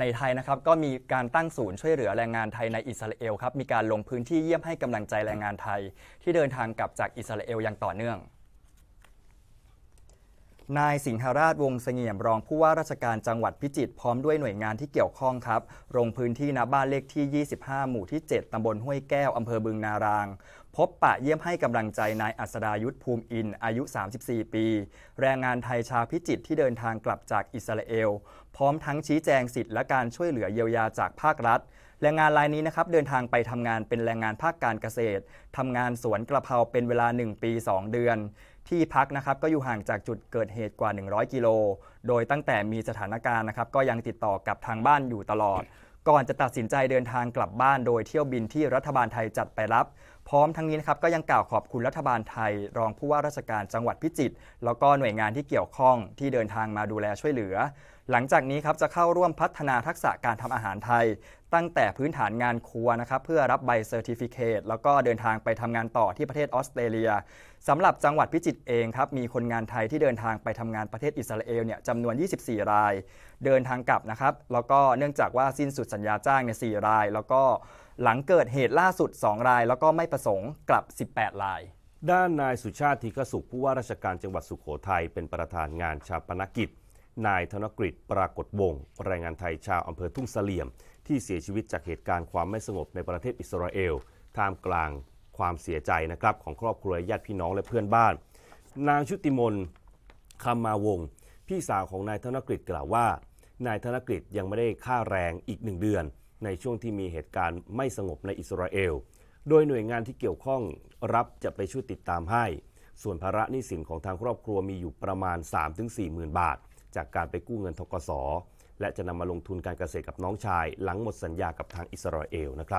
ในไทยนะครับก็มีการตั้งศูนย์ช่วยเหลือแรงงานไทยในอิสราเอลครับมีการลงพื้นที่เยี่ยมให้กำลังใจแรงงานไทย ที่เดินทางกลับจากอิสราเอลอย่างต่อเนื่อง นายสิงหราชวงศ์เสงี่ยมรองผู้ว่าราชการจังหวัดพิจิตรพร้อมด้วยหน่วยงานที่เกี่ยวข้องครับลงพื้นที่ณบ้านเลขที่ 25 หมู่ที่ 7 ตำบลห้วยแก้ว อำเภอบึงนาราง พบปะเยี่ยมให้กำลังใจนายอัศดายุทธภูมิอิน อายุ 34 ปี แรงงานไทยชาวพิจิตรที่เดินทางกลับจากอิสราเอล พร้อมทั้งชี้แจงสิทธิและการช่วยเหลือเยียวยาจากภาครัฐแรงงานรายนี้นะครับเดินทางไปทำงานเป็นแรงงานภาคการเกษตรทำงานสวนกระเพราเป็นเวลา 1 ปี 2 เดือน ที่พักนะครับก็อยู่ห่างจากจุดเกิดเหตุกว่า 100 กิโล โดยตั้งแต่มีสถานการณ์นะครับก็ยังติดต่อกับทางบ้านอยู่ตลอด ก่อนจะตัดสินใจเดินทางกลับบ้านโดยเที่ยวบินที่รัฐบาลไทยจัดไปรับพร้อมทั้งนี้นะครับก็ยังกล่าวขอบคุณรัฐบาลไทย รองผู้ว่าราชการจังหวัดพิจิตรแล้วก็หน่วยงานที่เกี่ยวข้องที่เดินทางมาดูแลช่วยเหลือ หลังจากนี้ครับจะเข้าร่วมพัฒนาทักษะการทำอาหารไทย ตั้งแต่พื้นฐานงานครัวนะครับเพื่อรับใบ certificate แล้วก็เดินทางไปทำงานต่อที่ประเทศออสเตรเลียสำหรับจังหวัดพิจิตรเองครับมีคนงานไทยที่เดินทางไปทำงานประเทศอิสราเอลเนี่ยจำนวน 24 ราย เดินทางกลับนะครับแล้วก็เนื่องจากว่าสิ้นสุดสัญญาจ้างเนี่ย4ราย แล้วก็หลังเกิดเหตุล่าสุด 2 ราย แล้วก็ไม่ประสงค์กลับ 18 ราย ด้านนายสุชาติธีกสุขผู้ว่าราชการจังหวัดสุขโขทัยเป็นประธานงานชาปนกิจ นายธนกฤษปรากฏวงศ์แรงงานไทยชาวอำเภอทุ่งเสลี่ยม ที่เสียชีวิตจากเหตุการณ์ความไม่สงบในประเทศอิสราเอลท่ามกลางความเสียใจนะครับของครอบครัวญาติพี่น้องและเพื่อนบ้าน นางชุติมนคำมาวง พี่สาวของนายธนกฤษกล่าวว่า นายธนกฤษยังไม่ได้ค่าแรงอีกหนึ่งเดือน ในช่วงที่มีเหตุการณ์ไม่สงบในอิสราเอล โดยหน่วยงานที่เกี่ยวข้องรับจะไปช่วยติดตามให้ ส่วนภาระหนี้สินของทางครอบครัวมีอยู่ประมาณ 3-4หมื่นบาท จากการไปกู้เงินทกสและจะนำมาลงทุนการเกษตรกับน้องชาย หลังหมดสัญญากับทางอิสราเอลนะครับ